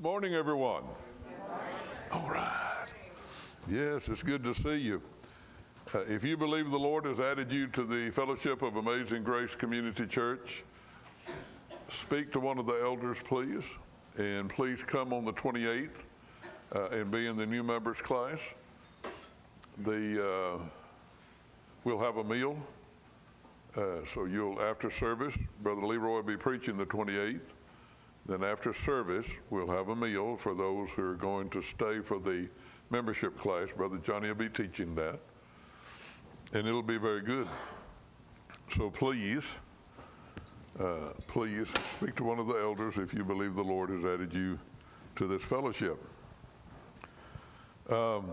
Good morning, everyone. All right. Yes, it's good to see you. Uh, if you believe the Lord has added you to the Fellowship of Amazing Grace Community Church, speak to one of the elders, please, and please come on the 28th uh, and be in the new members class. The uh, we'll have a meal, uh, so you'll after service, Brother Leroy will be preaching the 28th. Then after service, we'll have a meal for those who are going to stay for the membership class. Brother Johnny will be teaching that. And it'll be very good. So please, uh, please speak to one of the elders if you believe the Lord has added you to this fellowship. Um,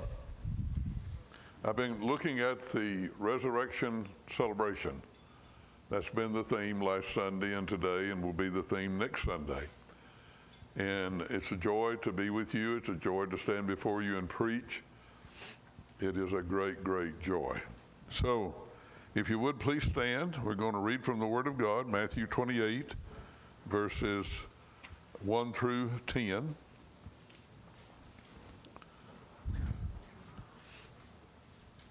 I've been looking at the resurrection celebration. That's been the theme last Sunday and today, and will be the theme next Sunday. And it's a joy to be with you. It's a joy to stand before you and preach. It is a great, great joy. So, if you would please stand, we're going to read from the Word of God, Matthew 28, verses 1 through 10.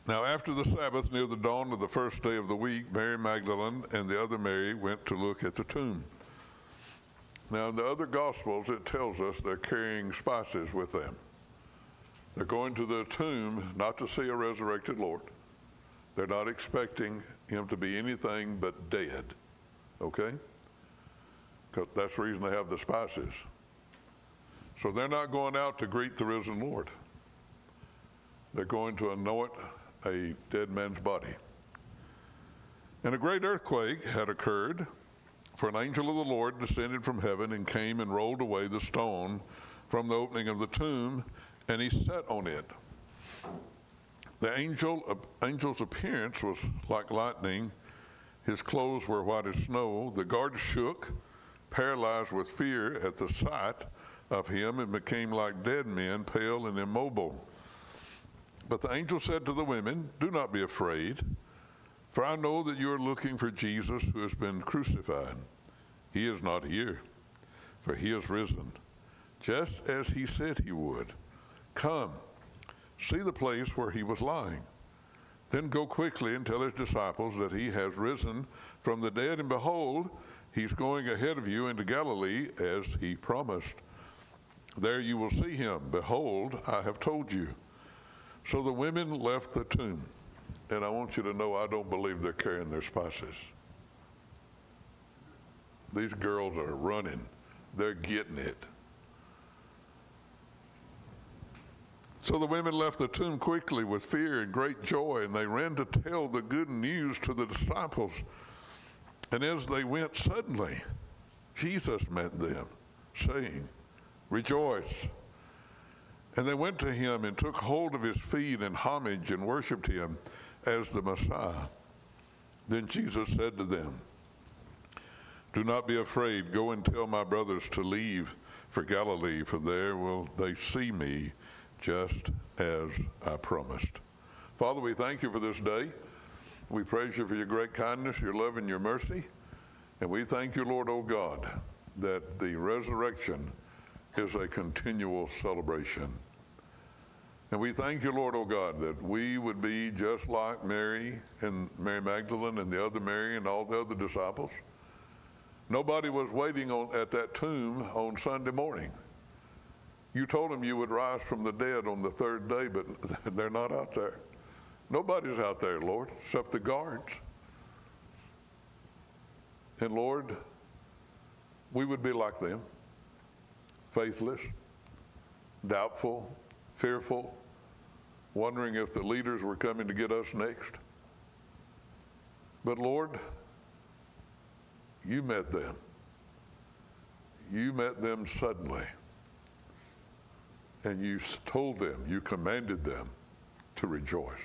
Now, after the Sabbath, near the dawn of the first day of the week, Mary Magdalene and the other Mary went to look at the tomb. Now, in the other Gospels, it tells us they're carrying spices with them. They're going to the tomb not to see a resurrected Lord. They're not expecting him to be anything but dead. Okay? Because that's the reason they have the spices. So they're not going out to greet the risen Lord. They're going to anoint a dead man's body. And a great earthquake had occurred, for an angel of the Lord descended from heaven and came and rolled away the stone from the opening of the tomb, and he sat on it. The angel, uh, angel's appearance was like lightning. His clothes were white as snow. The guards shook, paralyzed with fear at the sight of him, and became like dead men, pale and immobile. But the angel said to the women, Do not be afraid, for I know that you are looking for Jesus who has been crucified. He is not here, for he is risen, just as he said he would. Come, see the place where he was lying. Then go quickly and tell his disciples that he has risen from the dead, and behold, he's going ahead of you into Galilee as he promised. There you will see him. Behold, I have told you. So the women left the tomb. And I want you to know I don't believe they're carrying their spices. These girls are running, they're getting it. So the women left the tomb quickly with fear and great joy, and they ran to tell the good news to the disciples. And as they went, suddenly Jesus met them, saying, Rejoice. And they went to him and took hold of his feet in homage and worshiped him as the Messiah. Then Jesus said to them, Do not be afraid. Go and tell my brothers to leave for Galilee, for there will they see me just as I promised. Father, we thank you for this day. We praise you for your great kindness, your love, and your mercy. And we thank you, Lord, O oh God, that the resurrection is a continual celebration. And we thank you, Lord, oh God, that we would be just like Mary and Mary Magdalene and the other Mary and all the other disciples. Nobody was waiting on, at that tomb on Sunday morning. You told them you would rise from the dead on the third day, but they're not out there. Nobody's out there, Lord, except the guards. And Lord, we would be like them faithless, doubtful, fearful, wondering if the leaders were coming to get us next. But Lord, you met them. You met them suddenly. And you told them, you commanded them to rejoice.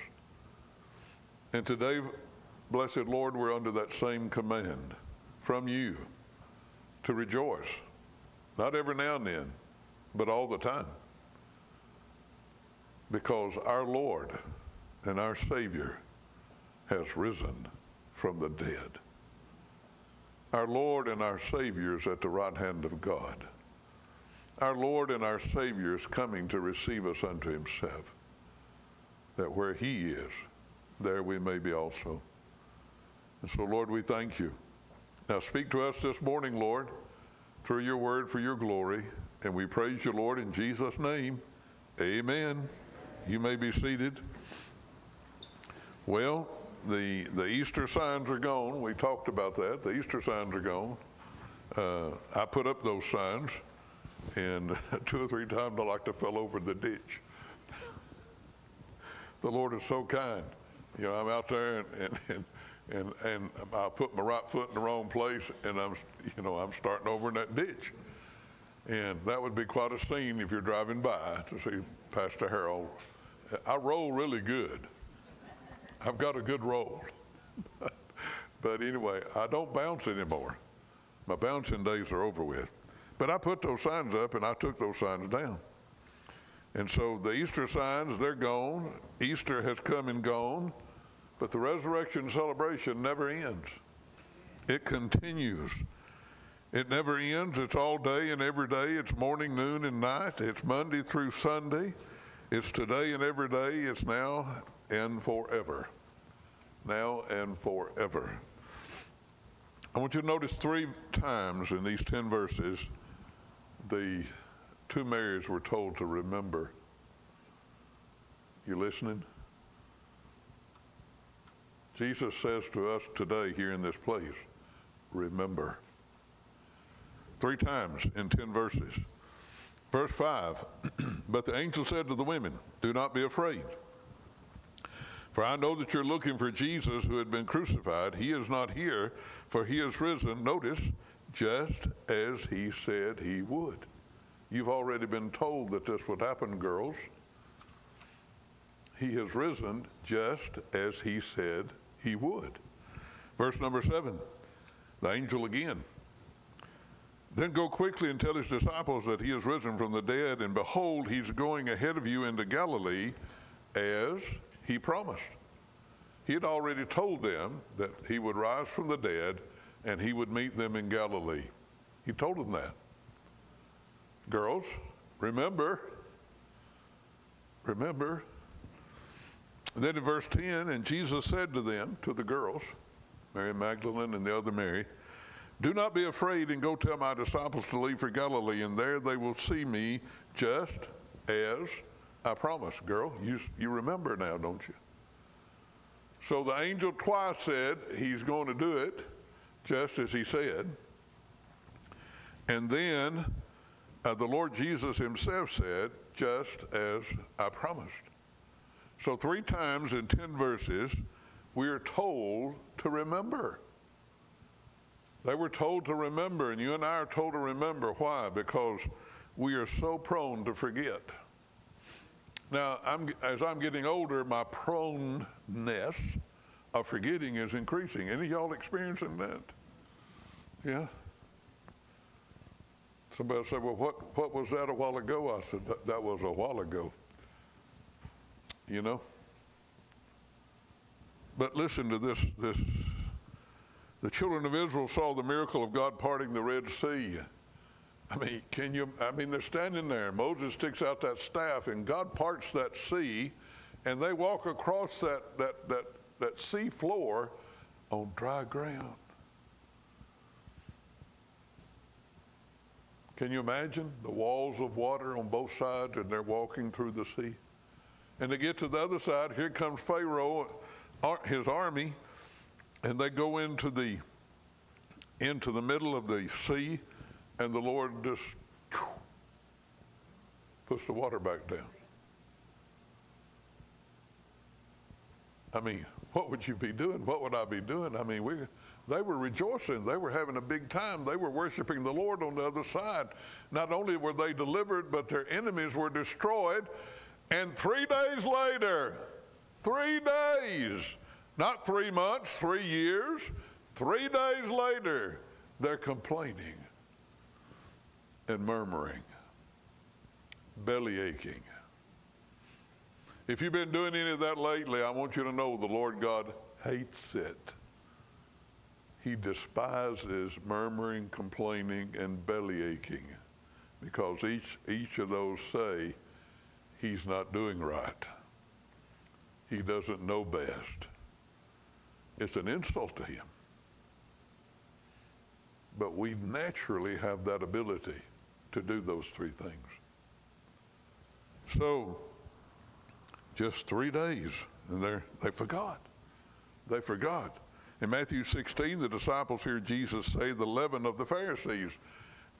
And today, blessed Lord, we're under that same command from you to rejoice. Not every now and then, but all the time because our Lord and our Savior has risen from the dead. Our Lord and our Savior is at the right hand of God. our Lord and our Savior is coming to receive us unto himself, that where he is, there we may be also. And so, Lord, we thank you. Now speak to us this morning, Lord, through your word for your glory. And we praise you, Lord, in Jesus' name. Amen. You may be seated. Well, the, the Easter signs are gone. We talked about that. The Easter signs are gone. Uh, I put up those signs, and two or three times I like to fell over the ditch. the Lord is so kind. You know, I'm out there and, and, and and and I put my right foot in the wrong place, and I'm you know I'm starting over in that ditch, and that would be quite a scene if you're driving by to see Pastor Harold. I roll really good. I've got a good roll, but anyway, I don't bounce anymore. My bouncing days are over with. But I put those signs up, and I took those signs down. And so the Easter signs, they're gone. Easter has come and gone. But the resurrection celebration never ends. It continues. It never ends. It's all day and every day. It's morning, noon, and night. It's Monday through Sunday. It's today and every day. It's now and forever. Now and forever. I want you to notice three times in these 10 verses the two Marys were told to remember. You listening? Jesus says to us today here in this place, remember. Three times in 10 verses. Verse 5 But the angel said to the women, Do not be afraid. For I know that you're looking for Jesus who had been crucified. He is not here, for he is risen. Notice, just as he said he would. You've already been told that this would happen, girls. He has risen just as he said he would. Verse number seven, the angel again. Then go quickly and tell his disciples that he is risen from the dead, and behold, he's going ahead of you into Galilee as he promised. He had already told them that he would rise from the dead and he would meet them in Galilee. He told them that. Girls, remember, remember, then in verse 10, and Jesus said to them, to the girls, Mary Magdalene and the other Mary, Do not be afraid and go tell my disciples to leave for Galilee, and there they will see me just as I promised. Girl, you, you remember now, don't you? So the angel twice said he's going to do it just as he said. And then uh, the Lord Jesus himself said, just as I promised. So, three times in 10 verses, we are told to remember. They were told to remember, and you and I are told to remember. Why? Because we are so prone to forget. Now, I'm, as I'm getting older, my proneness of forgetting is increasing. Any of y'all experiencing that? Yeah? Somebody said, Well, what, what was that a while ago? I said, That, that was a while ago you know? But listen to this, this. The children of Israel saw the miracle of God parting the Red Sea. I mean, can you, I mean, they're standing there. Moses sticks out that staff and God parts that sea and they walk across that, that, that, that sea floor on dry ground. Can you imagine the walls of water on both sides and they're walking through the sea? And to get to the other side, here comes Pharaoh, uh, his army, and they go into the into the middle of the sea, and the Lord just puts the water back down. I mean, what would you be doing? What would I be doing? I mean, we, they were rejoicing. They were having a big time. They were worshiping the Lord on the other side. Not only were they delivered, but their enemies were destroyed. And three days later, three days, not three months, three years, three days later, they're complaining and murmuring, belly aching. If you've been doing any of that lately, I want you to know the Lord God hates it. He despises murmuring, complaining, and belly aching. because each, each of those say he's not doing right. He doesn't know best. It's an insult to him. But we naturally have that ability to do those three things. So, just three days, and they they forgot. They forgot. In Matthew 16, the disciples hear Jesus say the leaven of the Pharisees,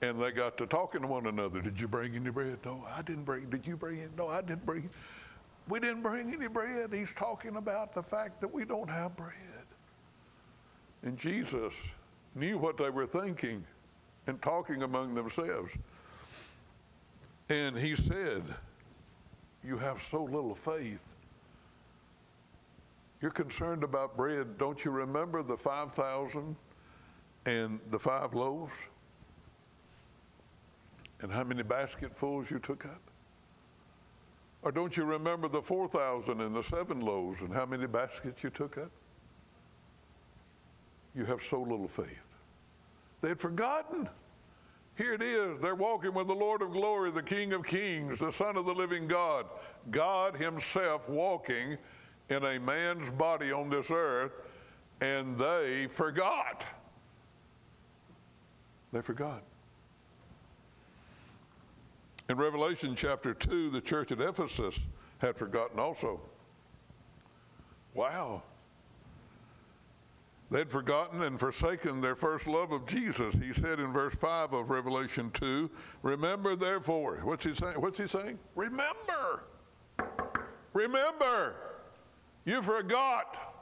and they got to talking to one another. Did you bring any bread? No, I didn't bring. Did you bring it? No, I didn't bring. We didn't bring any bread. He's talking about the fact that we don't have bread. And Jesus knew what they were thinking and talking among themselves. And he said, You have so little faith. You're concerned about bread. Don't you remember the 5,000 and the five loaves? And how many basketfuls you took up? Or don't you remember the 4,000 and the seven loaves and how many baskets you took up? You have so little faith. They had forgotten. Here it is. They're walking with the Lord of glory, the King of kings, the Son of the living God. God Himself walking in a man's body on this earth, and they forgot. They forgot. In Revelation chapter 2, the church at Ephesus had forgotten also. Wow. They'd forgotten and forsaken their first love of Jesus. He said in verse 5 of Revelation 2, Remember therefore. What's he saying? What's he saying? Remember. Remember. You forgot.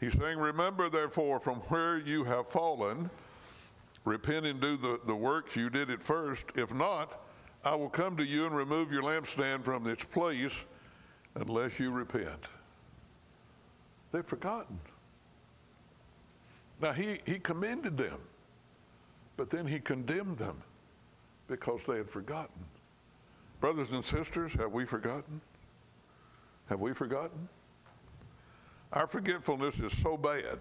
He's saying, Remember therefore from where you have fallen, repent and do the, the works you did at first. If not, I will come to you and remove your lampstand from its place unless you repent. They've forgotten. Now, he, he commended them, but then he condemned them because they had forgotten. Brothers and sisters, have we forgotten? Have we forgotten? Our forgetfulness is so bad.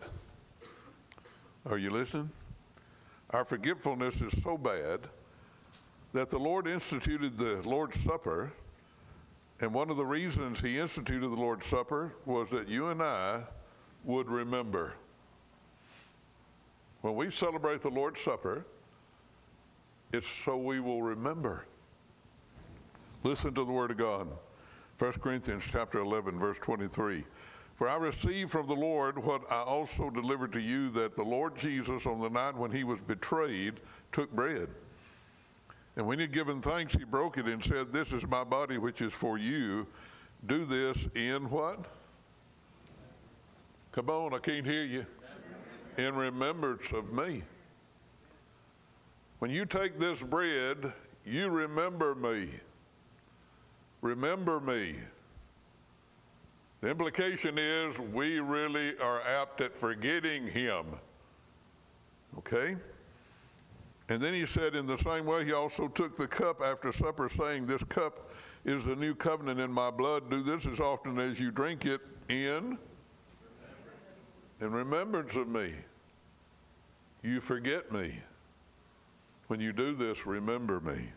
Are you listening? Our forgetfulness is so bad that the Lord instituted the Lord's Supper, and one of the reasons He instituted the Lord's Supper was that you and I would remember. When we celebrate the Lord's Supper, it's so we will remember. Listen to the Word of God. 1 Corinthians chapter 11, verse 23. For I received from the Lord what I also delivered to you that the Lord Jesus, on the night when he was betrayed, took bread. And when he had given thanks, he broke it and said, This is my body, which is for you. Do this in what? Come on, I can't hear you in remembrance of me. When you take this bread, you remember me. Remember me. The implication is we really are apt at forgetting him. Okay? And then he said, in the same way, he also took the cup after supper, saying, This cup is the new covenant in my blood. Do this as often as you drink it in in remembrance of me. You forget me. When you do this, remember me.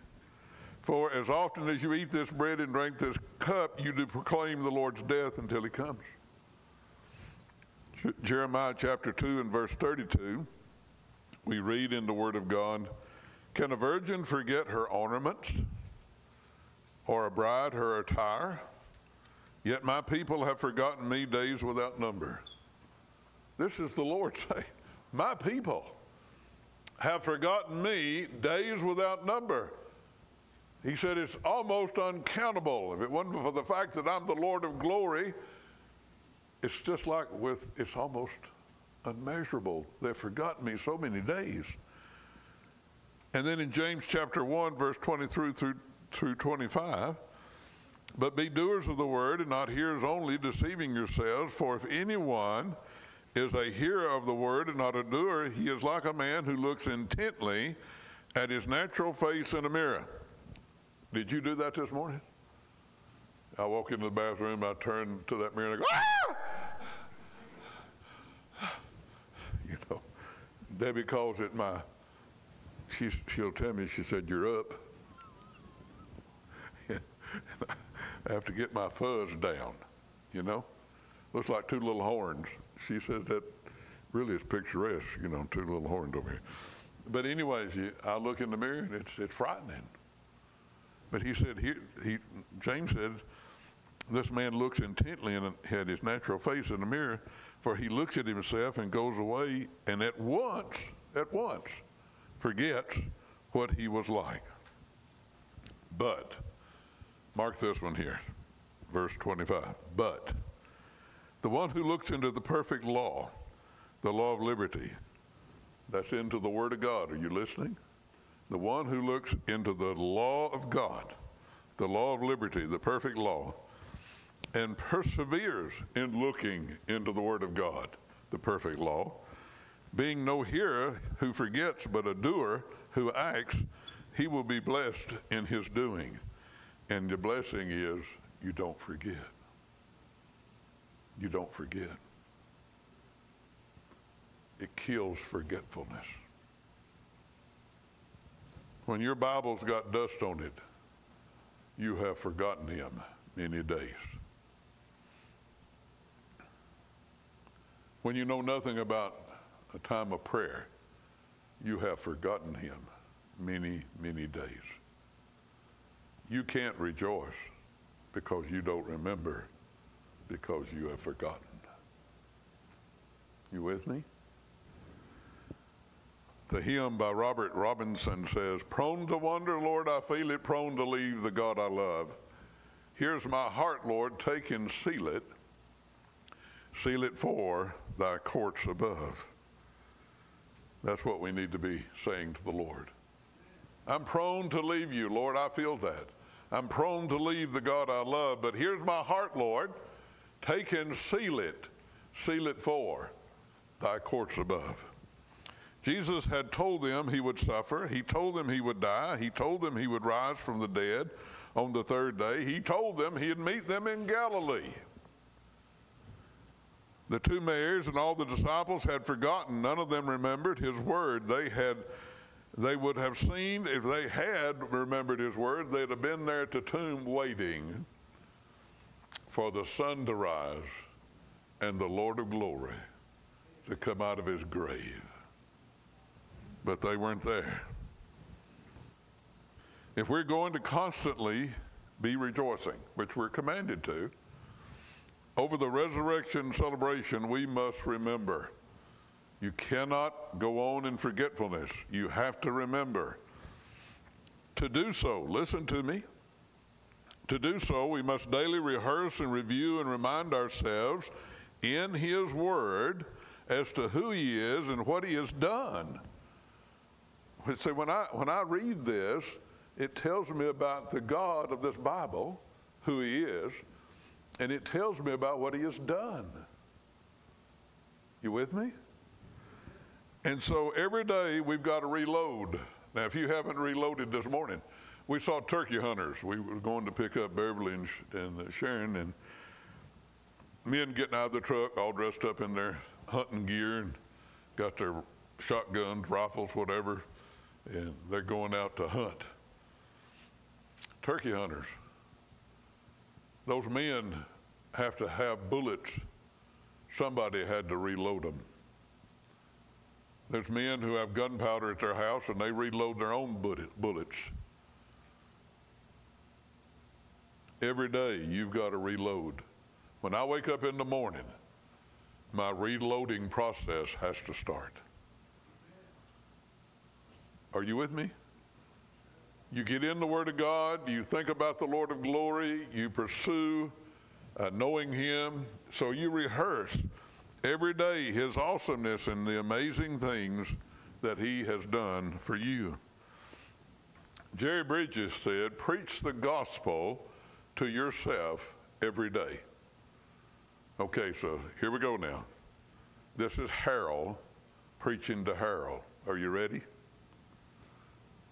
For as often as you eat this bread and drink this cup, you do proclaim the Lord's death until he comes. Jeremiah chapter 2 and verse 32, we read in the Word of God Can a virgin forget her ornaments, or a bride her attire? Yet my people have forgotten me days without number. This is the Lord saying, My people have forgotten me days without number. He said it's almost uncountable. If it wasn't for the fact that I'm the Lord of glory, it's just like with, it's almost unmeasurable. They've forgotten me so many days. And then in James chapter 1, verse 23 through, through 25, but be doers of the word and not hearers only, deceiving yourselves. For if anyone is a hearer of the word and not a doer, he is like a man who looks intently at his natural face in a mirror. Did you do that this morning? I walk into the bathroom, I turn to that mirror and I go, ah! You know, Debbie calls it my, she, she'll tell me, she said, You're up. I have to get my fuzz down, you know? Looks like two little horns. She says that really is picturesque, you know, two little horns over here. But anyways, you, I look in the mirror and it's, it's frightening. But he said, he, he, James said, this man looks intently and had his natural face in the mirror, for he looks at himself and goes away and at once, at once, forgets what he was like. But, mark this one here, verse 25. But, the one who looks into the perfect law, the law of liberty, that's into the Word of God. Are you listening? The one who looks into the law of God, the law of liberty, the perfect law, and perseveres in looking into the Word of God, the perfect law, being no hearer who forgets, but a doer who acts, he will be blessed in his doing. And the blessing is you don't forget. You don't forget. It kills forgetfulness. When your Bible's got dust on it, you have forgotten him many days. When you know nothing about a time of prayer, you have forgotten him many, many days. You can't rejoice because you don't remember, because you have forgotten. You with me? The hymn by Robert Robinson says, Prone to wonder, Lord, I feel it, prone to leave the God I love. Here's my heart, Lord, take and seal it. Seal it for thy courts above. That's what we need to be saying to the Lord. I'm prone to leave you, Lord. I feel that. I'm prone to leave the God I love, but here's my heart, Lord. Take and seal it. Seal it for thy courts above. Jesus had told them he would suffer. He told them he would die. He told them he would rise from the dead on the third day. He told them he'd meet them in Galilee. The two Marys and all the disciples had forgotten. None of them remembered his word. They had they would have seen if they had remembered his word, they'd have been there at the tomb waiting for the sun to rise and the Lord of glory to come out of his grave. But they weren't there. If we're going to constantly be rejoicing, which we're commanded to, over the resurrection celebration, we must remember you cannot go on in forgetfulness. You have to remember. To do so, listen to me. To do so, we must daily rehearse and review and remind ourselves in His Word as to who He is and what He has done. See, when I, when I read this, it tells me about the God of this Bible, who He is, and it tells me about what He has done. You with me? And so every day we've got to reload. Now, if you haven't reloaded this morning, we saw turkey hunters. We were going to pick up Beverly and, and uh, Sharon, and men getting out of the truck, all dressed up in their hunting gear, and got their shotguns, rifles, whatever, and they're going out to hunt. Turkey hunters. Those men have to have bullets. Somebody had to reload them. There's men who have gunpowder at their house and they reload their own bullets. Every day you've got to reload. When I wake up in the morning, my reloading process has to start. Are you with me? You get in the Word of God, you think about the Lord of glory, you pursue uh, knowing Him, so you rehearse every day his awesomeness and the amazing things that he has done for you. Jerry Bridges said, Preach the gospel to yourself every day. Okay, so here we go now. This is Harold preaching to Harold. Are you ready?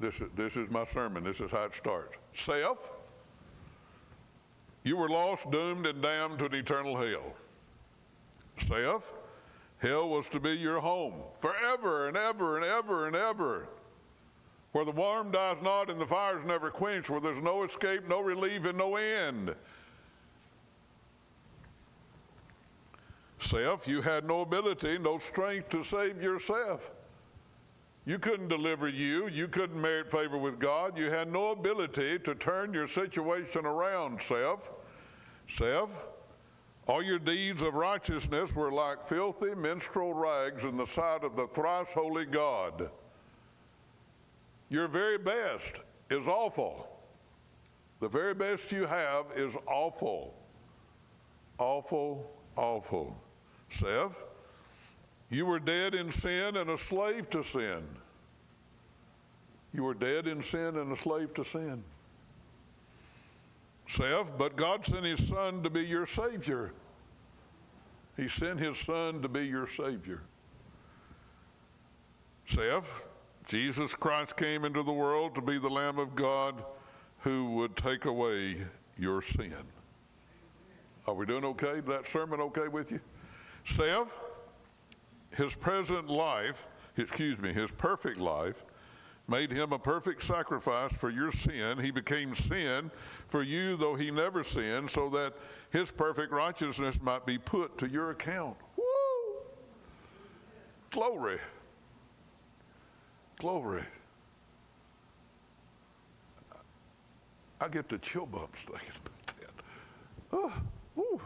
This is, this is my sermon. This is how it starts. Self, you were lost, doomed, and damned to an eternal hell saith, Hell was to be your home forever and ever and ever and ever. Where the worm dies not and the fire is never quenched, where there's no escape, no relief, and no end. Self, you had no ability, no strength to save yourself. You couldn't deliver you. You couldn't merit favor with God. You had no ability to turn your situation around, self. Self, all your deeds of righteousness were like filthy menstrual rags in the sight of the thrice holy God. Your very best is awful. The very best you have is awful. Awful, awful. Seth, you were dead in sin and a slave to sin. You were dead in sin and a slave to sin. Seth, but God sent his son to be your Savior. He sent his son to be your Savior. Seth, Jesus Christ came into the world to be the Lamb of God who would take away your sin. Are we doing okay? That sermon okay with you? Seth, his present life, excuse me, his perfect life, made him a perfect sacrifice for your sin. He became sin for you, though he never sinned, so that his perfect righteousness might be put to your account. Woo! Glory. Glory. I get the chill bumps thinking about that. Oh, woo.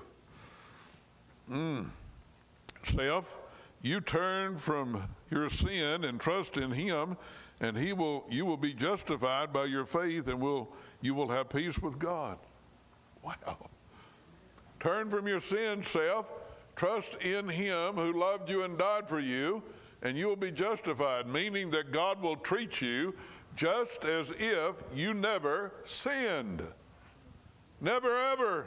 Mm. Self, you turn from your sin and trust in him and he will you will be justified by your faith and will you will have peace with God. Wow. Turn from your sin, self, trust in him who loved you and died for you, and you will be justified, meaning that God will treat you just as if you never sinned. Never ever.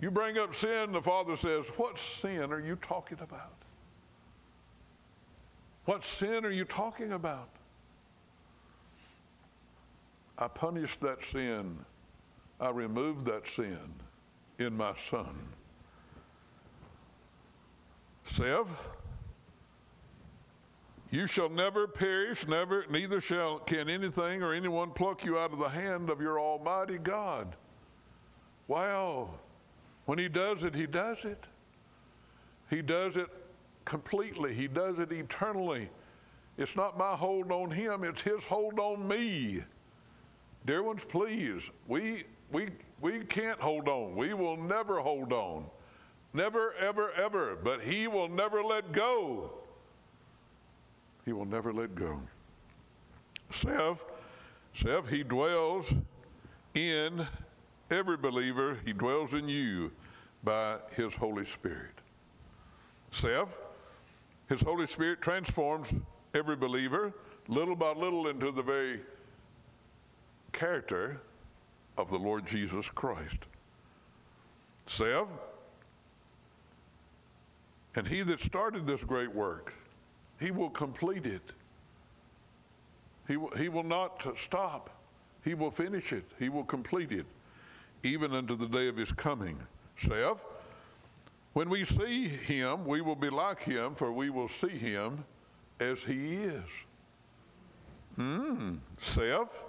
You bring up sin, the Father says, What sin are you talking about? What sin are you talking about? I punished that sin. I removed that sin in my son. Sev, you shall never perish, never, neither shall can anything or anyone pluck you out of the hand of your Almighty God. Wow. When he does it, he does it. He does it completely. He does it eternally. It's not my hold on him, it's his hold on me. Dear ones, please, we, we, we can't hold on. We will never hold on. Never, ever, ever. But he will never let go. He will never let go. Seth, Seth, he dwells in every believer. He dwells in you by his Holy Spirit. Seth, his Holy Spirit transforms every believer little by little into the very character of the Lord Jesus Christ. Sev, and he that started this great work, he will complete it. He will, he will not stop. He will finish it. He will complete it, even unto the day of his coming. Sev, when we see him, we will be like him, for we will see him as he is. Hmm. Seth,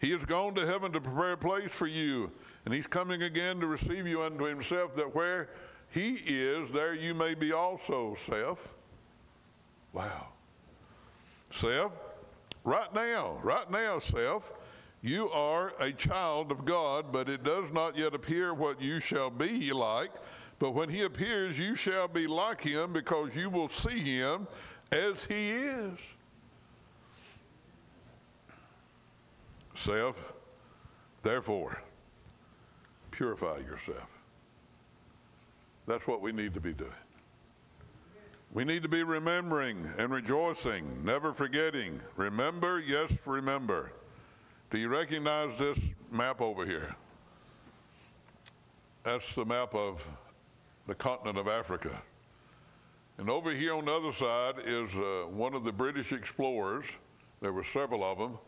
he has gone to heaven to prepare a place for you, and he's coming again to receive you unto himself, that where he is, there you may be also, Seth. Wow. Seth, right now, right now, Seth, you are a child of God, but it does not yet appear what you shall be like but when he appears, you shall be like him because you will see him as he is. Self, therefore, purify yourself. That's what we need to be doing. We need to be remembering and rejoicing, never forgetting. Remember, yes, remember. Do you recognize this map over here? That's the map of the continent of Africa. And over here on the other side is uh, one of the British explorers. There were several of them.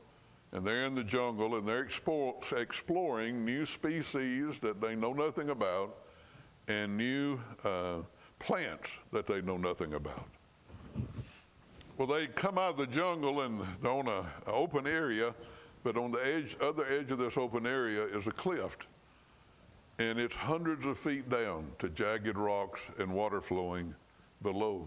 And they're in the jungle and they're explore, exploring new species that they know nothing about and new uh, plants that they know nothing about. Well, they come out of the jungle and on a, a open area, but on the edge, other edge of this open area is a cliff. And it's hundreds of feet down to jagged rocks and water flowing below.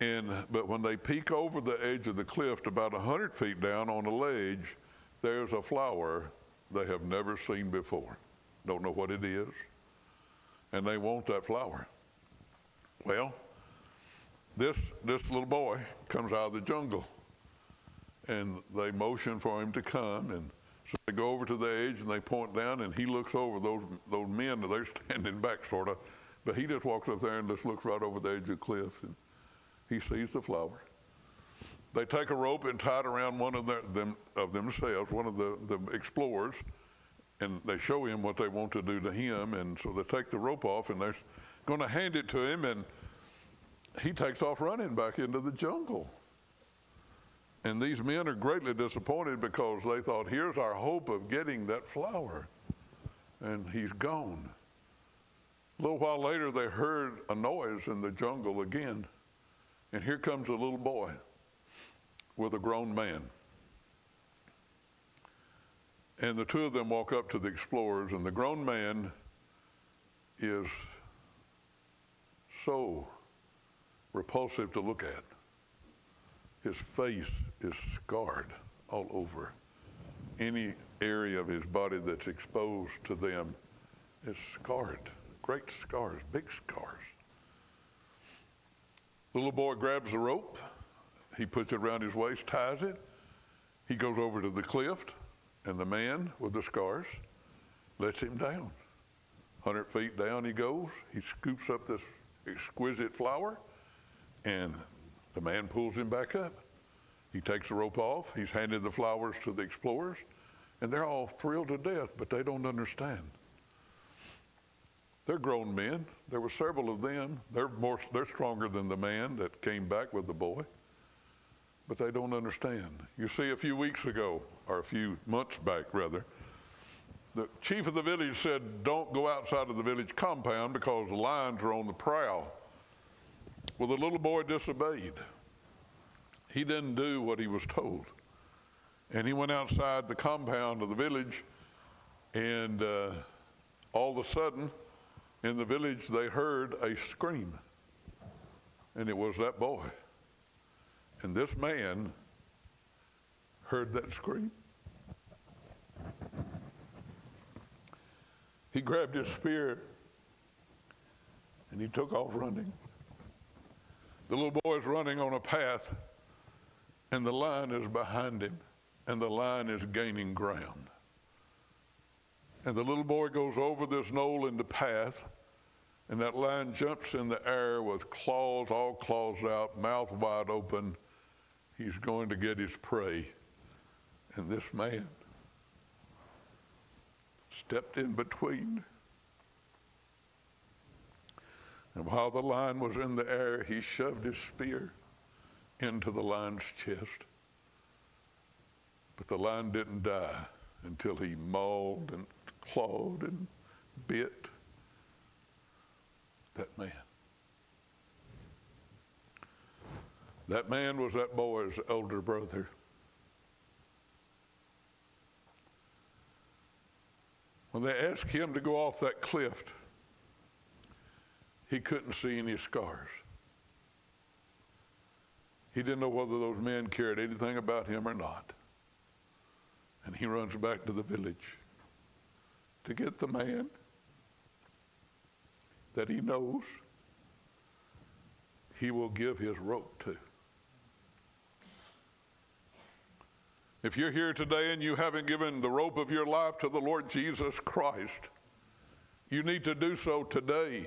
And, but when they peek over the edge of the cliff, about 100 feet down on a ledge, there's a flower they have never seen before. Don't know what it is. And they want that flower. Well, this, this little boy comes out of the jungle. And they motion for him to come. And so they go over to the edge and they point down, and he looks over those, those men, they're standing back sort of. But he just walks up there and just looks right over the edge of the cliff. And he sees the flower. They take a rope and tie it around one of their, them of themselves, one of the, the explorers, and they show him what they want to do to him. And so they take the rope off and they're going to hand it to him, and he takes off running back into the jungle. And these men are greatly disappointed because they thought, here's our hope of getting that flower. And he's gone. A little while later, they heard a noise in the jungle again. And here comes a little boy with a grown man. And the two of them walk up to the explorers, and the grown man is so repulsive to look at. His face is scarred all over. Any area of his body that's exposed to them is scarred. Great scars, big scars. The little boy grabs the rope. He puts it around his waist, ties it. He goes over to the cliff, and the man with the scars lets him down. 100 feet down he goes. He scoops up this exquisite flower, and the man pulls him back up. He takes the rope off. He's handed the flowers to the explorers, and they're all thrilled to death, but they don't understand. They're grown men. There were several of them. They're more they're stronger than the man that came back with the boy. But they don't understand. You see, a few weeks ago, or a few months back rather, the chief of the village said, Don't go outside of the village compound because the lions are on the prowl. Well, the little boy disobeyed. He didn't do what he was told. And he went outside the compound of the village, and uh, all of a sudden, in the village, they heard a scream. And it was that boy. And this man heard that scream. He grabbed his spear and he took off running. The little boy is running on a path, and the lion is behind him, and the lion is gaining ground. And the little boy goes over this knoll in the path, and that lion jumps in the air with claws, all claws out, mouth wide open. He's going to get his prey. And this man stepped in between. And while the lion was in the air, he shoved his spear into the lion's chest. But the lion didn't die until he mauled and clawed and bit that man. That man was that boy's older brother. When they asked him to go off that cliff, he couldn't see any scars. He didn't know whether those men cared anything about him or not. And he runs back to the village to get the man that he knows he will give his rope to. If you're here today and you haven't given the rope of your life to the Lord Jesus Christ, you need to do so today.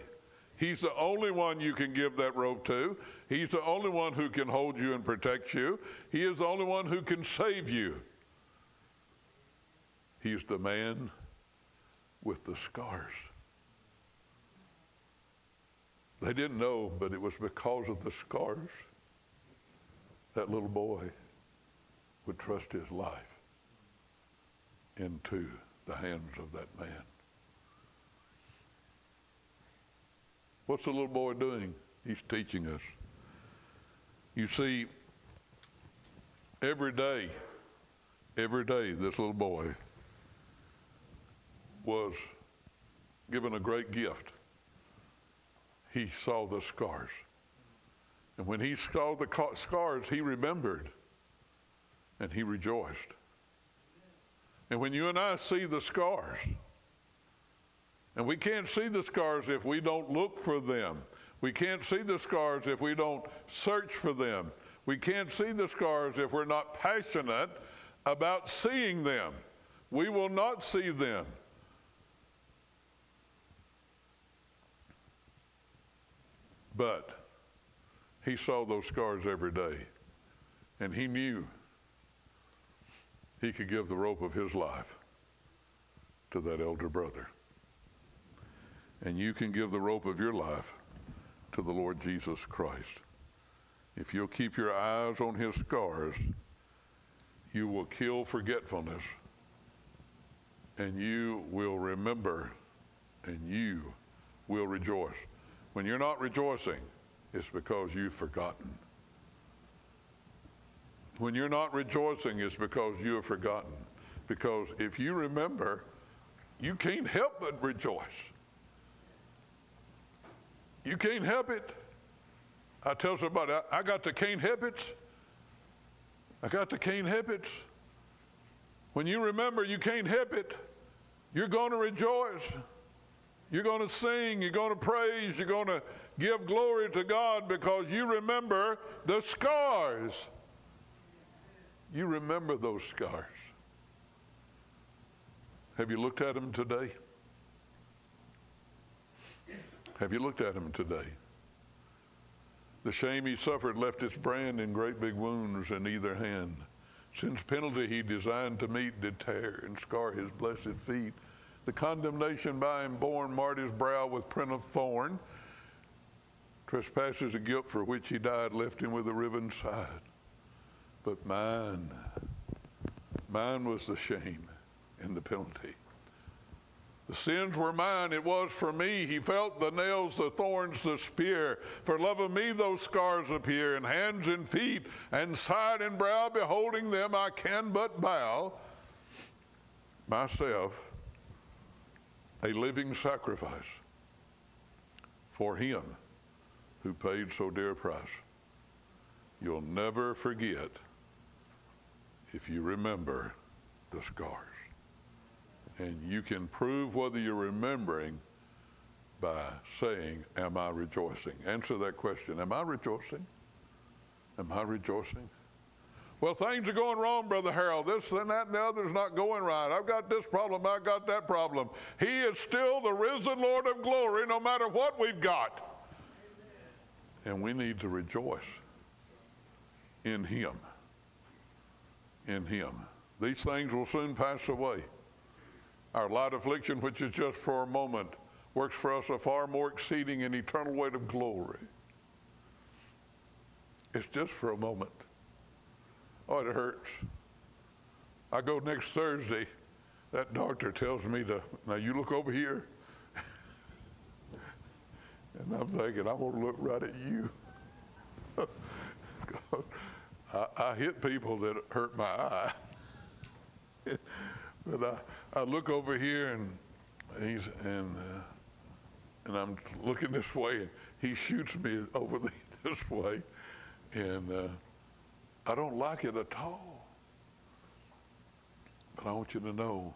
He's the only one you can give that rope to. He's the only one who can hold you and protect you. He is the only one who can save you. He's the man with the scars. They didn't know, but it was because of the scars that little boy would trust his life into the hands of that man. What's the little boy doing? He's teaching us You see, every day, every day, this little boy was given a great gift. He saw the scars. And when he saw the scars, he remembered and he rejoiced. And when you and I see the scars, and we can't see the scars if we don't look for them. We can't see the scars if we don't search for them. We can't see the scars if we're not passionate about seeing them. We will not see them. But he saw those scars every day, and he knew he could give the rope of his life to that elder brother. And you can give the rope of your life to the Lord Jesus Christ. If you'll keep your eyes on his scars, you will kill forgetfulness and you will remember and you will rejoice. When you're not rejoicing, it's because you've forgotten. When you're not rejoicing, it's because you have forgotten. Because if you remember, you can't help but rejoice. You can't help it. I tell somebody, I, I got the can't help it. I got the can't help it. When you remember you can't help it, you're going to rejoice. You're going to sing. You're going to praise. You're going to give glory to God because you remember the scars. You remember those scars. Have you looked at them today? Have you looked at him today? The shame he suffered left its brand in great big wounds in either hand. Since penalty he designed to meet did tear and scar his blessed feet. The condemnation by him borne marred his brow with print of thorn. Trespasses of guilt for which he died left him with a riven side. But mine, mine was the shame and the penalty. The sins were mine, it was for me. He felt the nails, the thorns, the spear. For love of me those scars appear in hands and feet, and side and brow, beholding them I can but bow myself a living sacrifice for him who paid so dear a price. You'll never forget if you remember the scars. And you can prove whether you're remembering by saying, Am I rejoicing? Answer that question. Am I rejoicing? Am I rejoicing? Well, things are going wrong, Brother Harold. This and that and the other's not going right. I've got this problem, I've got that problem. He is still the risen Lord of glory no matter what we've got. And we need to rejoice in Him. In Him. These things will soon pass away. Our light affliction, which is just for a moment, works for us a far more exceeding and eternal weight of glory. It's just for a moment. Oh, it hurts. I go next Thursday. That doctor tells me to, now you look over here. and I'm thinking, I want to look right at you. I, I hit people that hurt my eye. but I, I look over here and he's and uh, and I'm looking this way and he shoots me over the, this way, and uh, I don't like it at all. But I want you to know,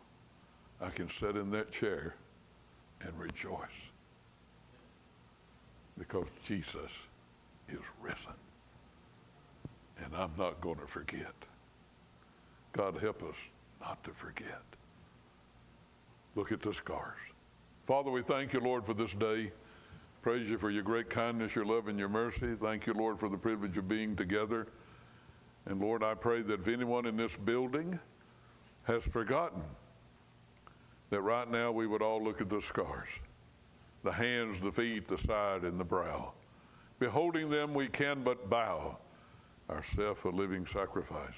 I can sit in that chair and rejoice because Jesus is risen, and I'm not going to forget. God help us not to forget. Look at the scars. Father, we thank you, Lord, for this day. Praise you for your great kindness, your love, and your mercy. Thank you, Lord, for the privilege of being together. And Lord, I pray that if anyone in this building has forgotten, that right now we would all look at the scars the hands, the feet, the side, and the brow. Beholding them, we can but bow ourself a living sacrifice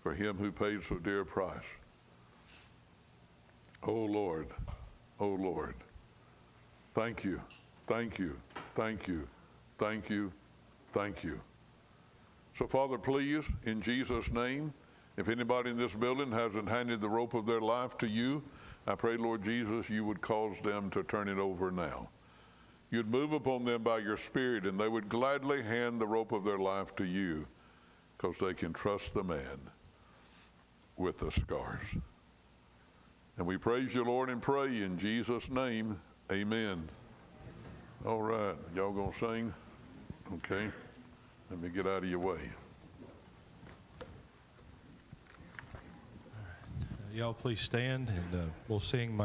for him who paid so dear a price. Oh Lord, oh Lord, thank you, thank you, thank you, thank you, thank you So, Father, please, in Jesus' name, if anybody in this building hasn't handed the rope of their life to you, I pray, Lord Jesus, you would cause them to turn it over now. You'd move upon them by your Spirit, and they would gladly hand the rope of their life to you because they can trust the man with the scars. And we praise you, Lord, and pray in Jesus' name. Amen. All right. Y'all gonna sing? Okay. Let me get out of your way. Y'all please stand and uh, we'll sing My